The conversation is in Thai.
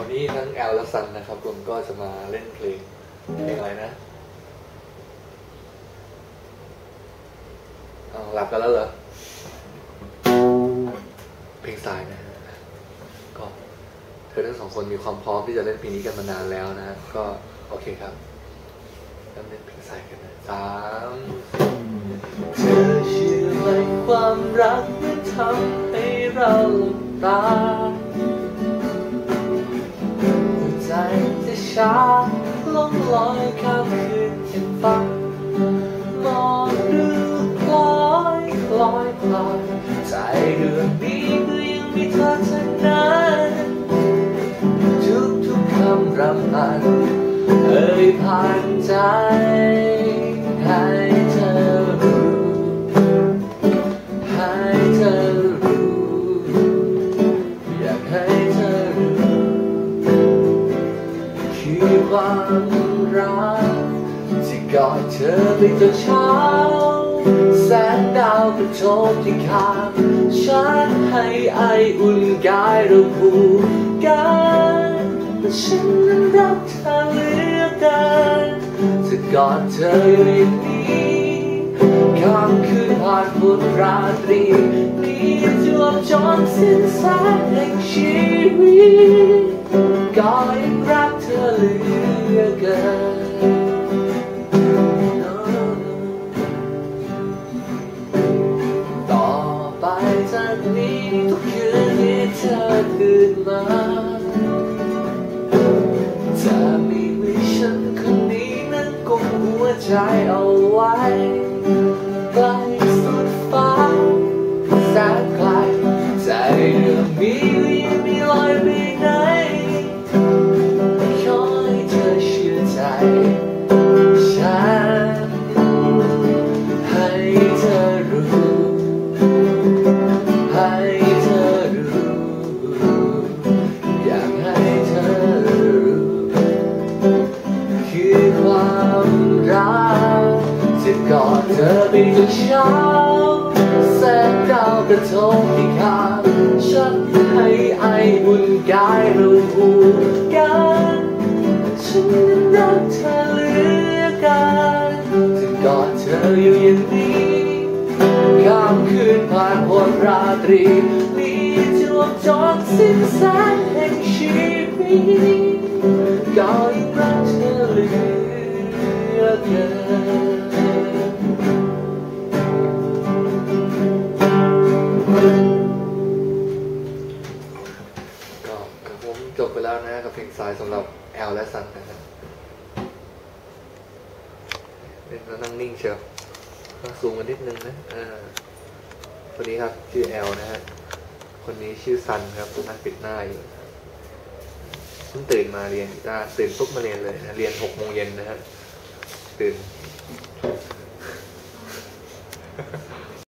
วันนี้ทั้งแอลและซันนะครับผมก็จะมาเล่นเพลงเพลงอะไรนะเอาหลับกันแล้วเหรอ เพลงสายนะก็เธอทั้งสองคนมีความพร้อมที่จะเล่นเพลงนี้กันมานานแล้วนะ ก็โอเคครับเริ่มเล่นเพลงสายกันนะสามเธอเชื่อไหมความรักมันทำให้เราหลับตา ช้าล่องลอยข้ามคืนเห็นฟ้ามองดูคล้อยคล้อยคลอยใจเรื่องนี้ก็ยังมีเธอเท่านั้นทุกทุกคำรำพันเอ่ยผ่านใจ ความรักที่กอดเธอไปจนเช้า แสงดาวกระทบที่คางฉันให้ไออุ่นกายเราคู่กันแต่ฉันนั้นรักเธอเหลือเกินจะกอดเธออยู่อย่างนี้ข้ามคืนผ่านพ้นราตรีนี้จวบจนสิ้นแสงแห่งชีวิ ทุกคืนที่เธอตื่นมาถ้าไม่มีฉันคนนี้นั้นกุมหัวใจเอาไว้ กอดเธอไปจนเช้าแสงดาวกระทบที่คางฉันให้ไออุ่นกายเราคู่กันฉันนั้นรักเธอเหลือกันจะกอดเธออยู่อย่างนี้ข้ามคืนผ่านพ้นราตรีมีจวบจนสิ้นแสงแห่งชีวิตก็ยังรักเธอเหลือเกิน จบไปแล้วนะกับเพลงสายสำหรับแอลและซันนะครับเล่นแล้วนั่งนิ่งเชียวต้องมกันนิดนึงนะอ่าคนนี้ครับชื่อแอลนะฮะคนนี้ชื่อซันครับนั่งปิดหน้าอยู่เพิ่งตื่นมาเรียนกีตาร์ตื่นปุ๊บมาเรียนเลยนะเรียนหกโมงเย็นนะฮะตื่น